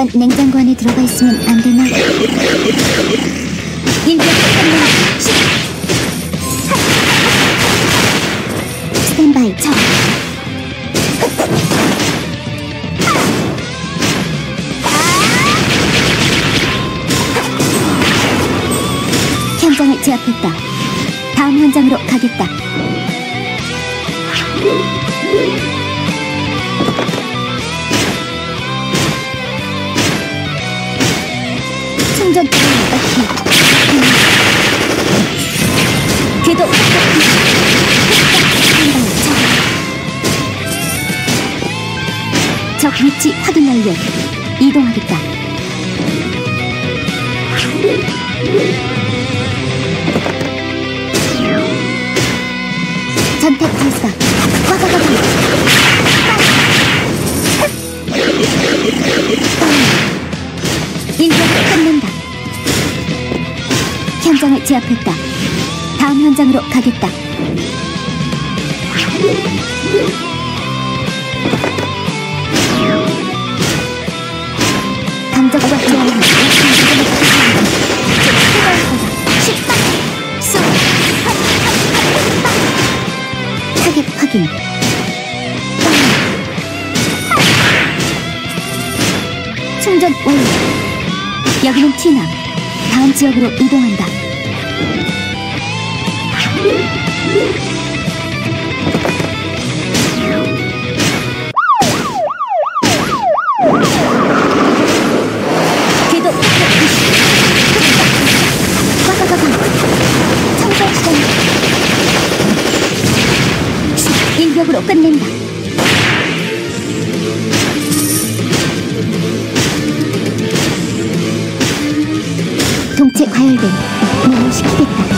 잠깐 냉장고 안에 들어가 있으면 안 되나? 인격. 스탠바이 쳐. 현장을 제압했다. 다음 현장으로 가겠다. 충전. 궤도 적 위치 확인 완료. 이동하겠다. 현장을 제압했다. 다음 현장으로 가겠다. 감정과 제압을 타겟 확인 충전 완료 여기는 티나 다음 지역으로 이동한다. 인격으로 끝낸다 동체 과열된 몸을 시키겠다